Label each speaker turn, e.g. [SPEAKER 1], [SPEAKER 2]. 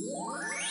[SPEAKER 1] Yeah.